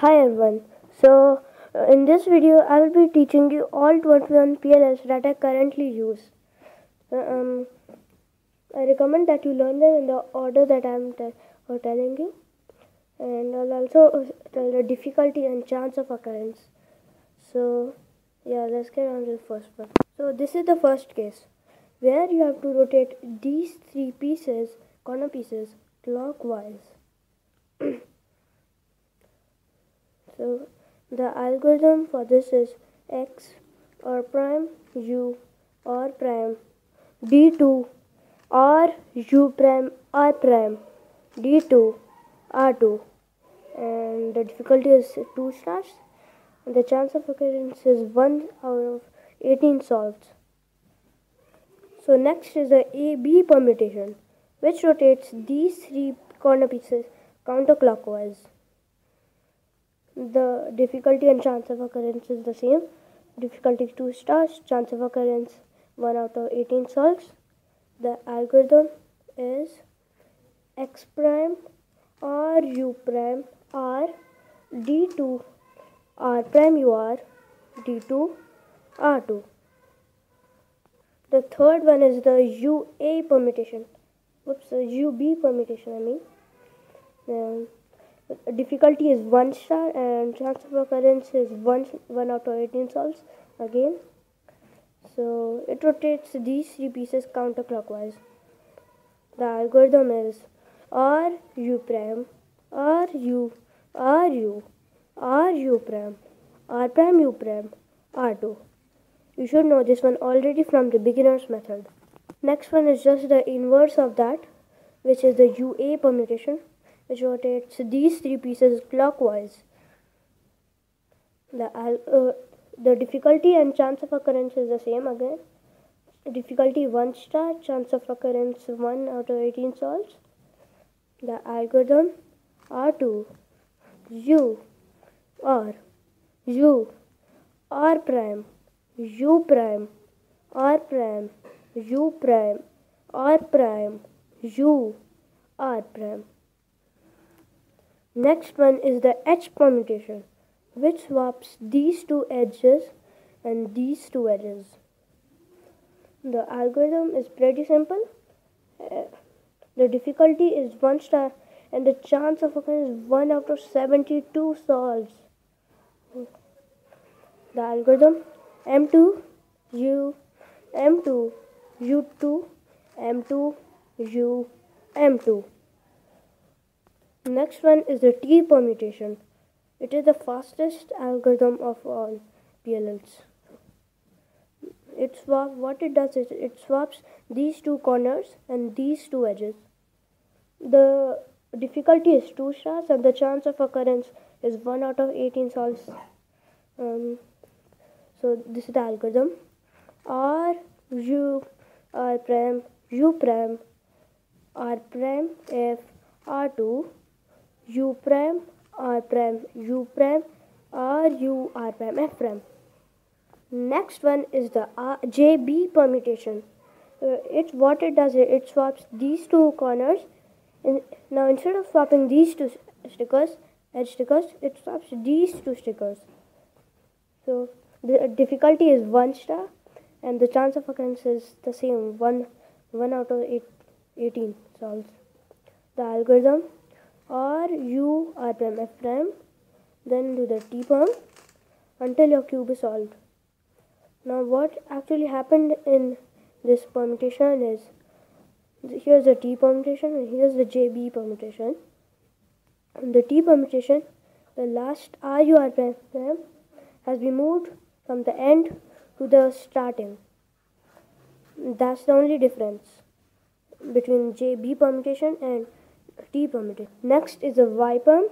Hi everyone. So uh, in this video I will be teaching you all 21 PLLs that I currently use. Uh, um, I recommend that you learn them in the order that I am te uh, telling you and I'll also tell the difficulty and chance of occurrence. So yeah let's get on to the first one. So this is the first case where you have to rotate these three pieces corner pieces clockwise. So the algorithm for this is x r prime u r prime. D2 r u prime r prime. D2 r2 and the difficulty is 2 stars. And the chance of occurrence is 1 out of 18 solved. So next is the AB permutation which rotates these three corner pieces counterclockwise the difficulty and chance of occurrence is the same. Difficulty 2 stars chance of occurrence 1 out of 18 solves. The algorithm is x prime r u prime r d2 r prime u r d2 r2 the third one is the ua permutation. Whoops the ub permutation i mean. Um, difficulty is 1 star and chance of occurrence is 1, 1 out of 18 solves again. So it rotates these three pieces counterclockwise. The algorithm is r u prime r u r u r u prime r prime u prime r2 you should know this one already from the beginner's method. Next one is just the inverse of that which is the ua permutation which rotates these three pieces clockwise. The, uh, the difficulty and chance of occurrence is the same again. Difficulty 1 star, chance of occurrence 1 out of 18 solves. The algorithm R2, U, R, U, R prime, U prime, R prime, U prime, R prime, U, R prime. Next one is the edge permutation, which swaps these two edges and these two edges. The algorithm is pretty simple. Uh, the difficulty is 1 star and the chance of occurrence is 1 out of 72 solves. The algorithm M2 U M2 U2 M2 U M2 Next one is the T permutation. It is the fastest algorithm of all PLLs. It swap what it does is it swaps these two corners and these two edges. The difficulty is 2 stars and the chance of occurrence is 1 out of 18 solves. Um, so this is the algorithm. R U R prime U prime R prime F R2 u prime r prime u prime r u r prime f prime next one is the R, jb permutation. Uh, it's what it does it swaps these two corners. And now instead of swapping these two stickers edge stickers it swaps these two stickers. So the difficulty is one star and the chance of occurrence is the same one one out of eight, 18 solves the algorithm or u r prime f prime? Then do the t perm until your cube is solved. Now what actually happened in this permutation is here's the t permutation and here's the jb permutation. In the t permutation the last ru r prime has been moved from the end to the starting. That's the only difference between jb permutation and T permitted. Next is a perm.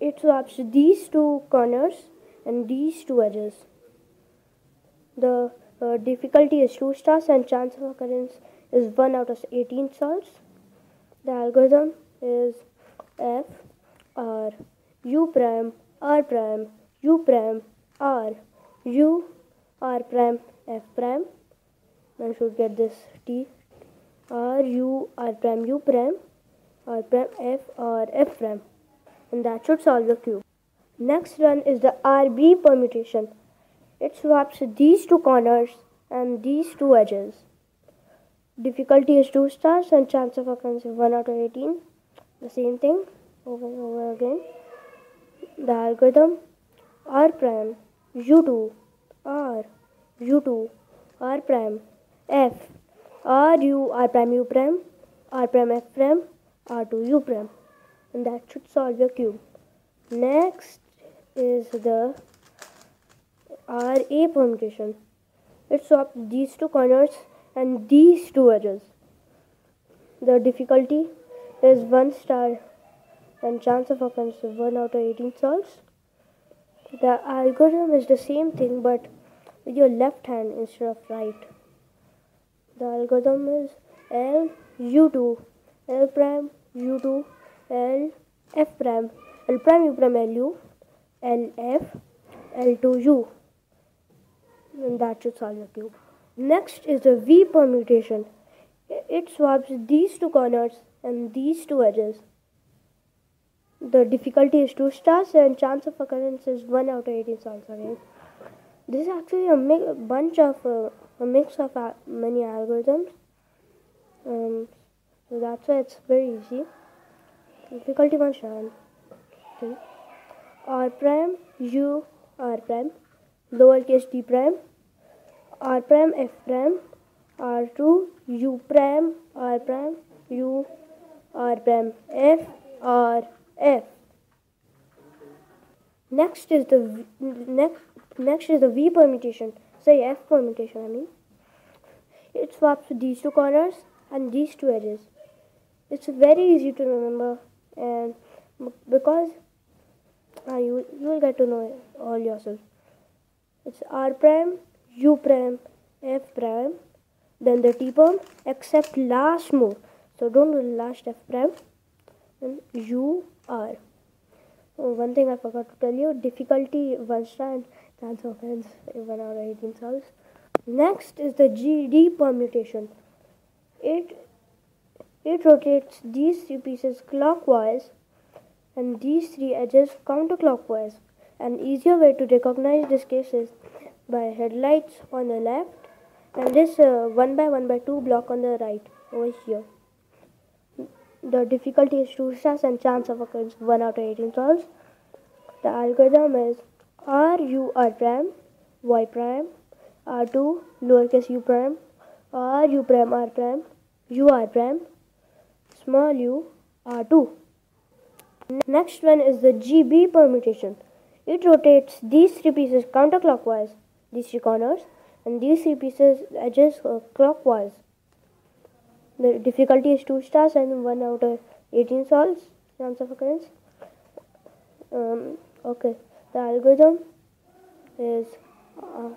It swaps these two corners and these two edges. The uh, difficulty is 2 stars and chance of occurrence is 1 out of 18 solves. The algorithm is F R U prime R prime U prime R U R prime F prime. I should get this T R U R prime U prime or prime f or f prime and that should solve the cube. Next one is the RB permutation. It swaps these two corners and these two edges. Difficulty is 2 stars and chance of occurrence is 1 out of 18. The same thing over and over again. The algorithm R prime U2 R U2 R prime F R U R prime U prime R prime F prime R2 U prime and that should solve your cube. Next is the RA permutation. It swaps these two corners and these two edges. The difficulty is 1 star and chance of occurrence is 1 out of 18 solves. The algorithm is the same thing but with your left hand instead of right. The algorithm is L U2 L prime U2 L F prime L prime U prime LU LF L2U and that should solve your cube. Next is the V permutation. It swaps these two corners and these two edges. The difficulty is 2 stars and chance of occurrence is 1 out of 18 solves again. This is actually a, mi bunch of uh, a mix of uh, many algorithms. Um, so that's why it's very easy. Difficulty 1 star. Okay. R prime U R prime. Lowercase d prime. R prime f prime. R2 u prime r prime. U r prime. F r f. Next is the v, next next is the v permutation. Say f permutation i mean. It swaps these two corners and these two edges it's very easy to remember and because uh, you, you will get to know all yourself. It's r prime u prime f prime then the t perm except last move so don't do last f prime. And u r. Oh, one thing i forgot to tell you difficulty one star and chance of ends 1 out of 18 solves next is the gd permutation. It it rotates these three pieces clockwise and these three edges counterclockwise an easier way to recognize this case is by headlights on the left and this uh, 1 by 1 by 2 block on the right over here. The difficulty is 2 stars and chance of occurrence 1 out of 18 solves. The algorithm is R U R prime Y prime R2 lowercase u prime R U prime R prime U R prime small u R2. Next one is the GB permutation. It rotates these three pieces counterclockwise these three corners and these three pieces edges uh, clockwise. The difficulty is 2 stars and 1 out of 18 solves chance of occurrence. Um, okay, the algorithm is uh,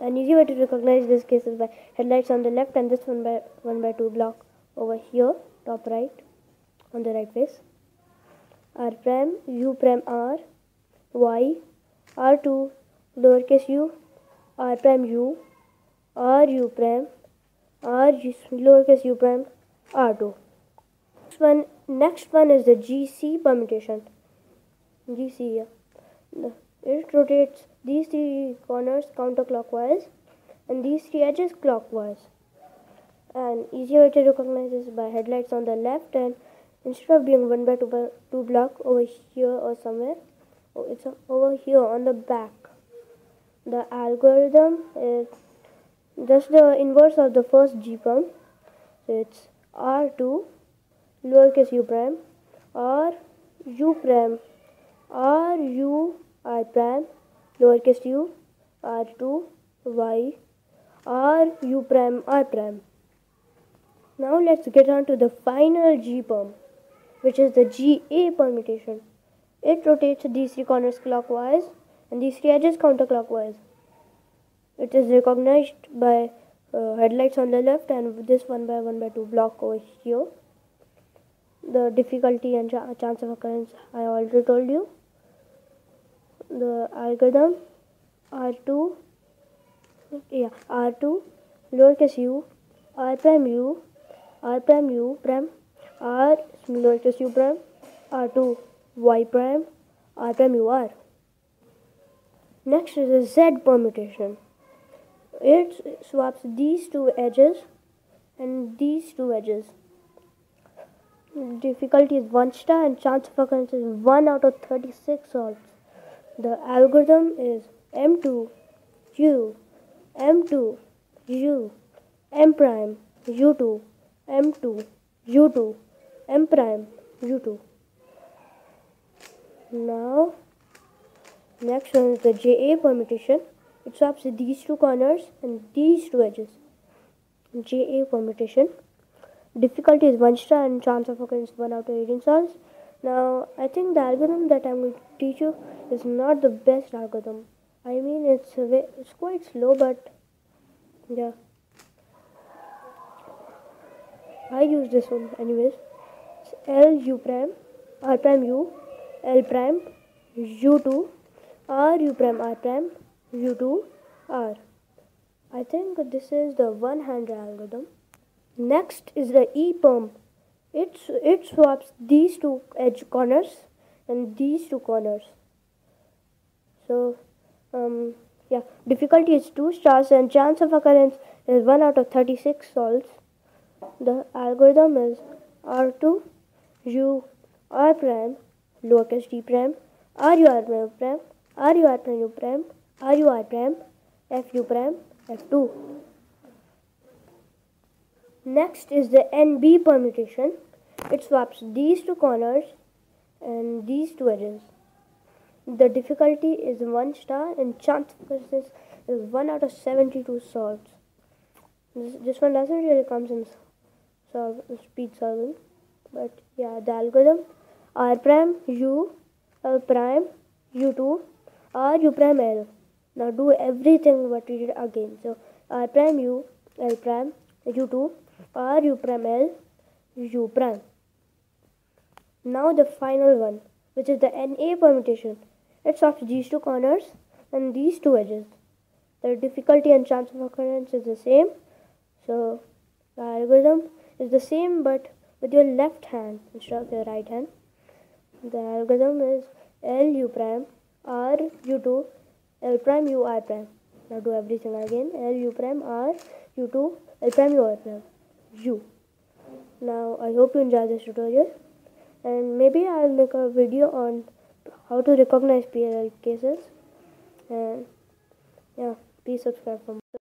an easy way to recognize this case is by headlights on the left and this one by 1 by 2 block over here top right on the right face. R prime u prime r y r2 lowercase u r prime u r u prime r lowercase u prime r2 next one next one is the gc permutation. Gc yeah. it rotates these three corners counterclockwise and these three edges clockwise and easier way to recognize is by headlights on the left and instead of being 1 by 2 by 2 block over here or somewhere oh, it's over here on the back the algorithm is just the inverse of the first G perm. So it's R2 lowercase u prime R u prime R u I prime lowercase u R2 Y R u prime R prime. Now let's get on to the final G perm which is the GA permutation. It rotates these three corners clockwise and these three edges counterclockwise. It is recognized by uh, headlights on the left and this 1 by 1 by 2 block over here. The difficulty and ch chance of occurrence I already told you. The algorithm R2 yeah R2 lowercase u R prime u R prime u prime R lowercase u prime R2 y prime r prime u r. Next is a z permutation. It swaps these two edges and these two edges. Difficulty is 1 star and chance of occurrence is 1 out of 36 solves. The algorithm is M2, U, M2, U, M prime, U2, M2, U2, M prime, U2. Now, next one is the JA permutation. It swaps these two corners and these two edges. JA permutation. Difficulty is 1 star and chance of occurrence 1 out of 18 solves. Now, I think the algorithm that I'm going to teach you is not the best algorithm. I mean, it's, it's quite slow, but yeah. I use this one anyways. It's L U prime, R prime U, L prime, U2, R U prime, R prime, U2, R. I think this is the one-hand algorithm. Next is the EPERM. It, it swaps these two edge corners and these two corners. So, um, yeah, difficulty is 2 stars and chance of occurrence is 1 out of 36 solves. The algorithm is R2, U, R prime, lowercase d prime, R U R prime, prime R U R prime U prime, R U R prime, F U prime, F2. Next is the NB permutation. It swaps these two corners and these two edges. The difficulty is 1 star and chance success is 1 out of 72 solves. This, this one doesn't really come in speed solving. But yeah, the algorithm R prime U L prime U2 R U prime L. Now do everything what we did again. So R prime U L prime U2 R U prime L U prime. Now the final one which is the NA permutation. it's of these two corners and these two edges. The difficulty and chance of occurrence is the same. So the algorithm is the same but with your left hand instead of your right hand. The algorithm is L U prime R U2 L prime U R prime. Now do everything again. L U prime R U2 L prime U R prime U. Now I hope you enjoy this tutorial and maybe I'll make a video on how to recognize PLL cases and yeah please subscribe for more.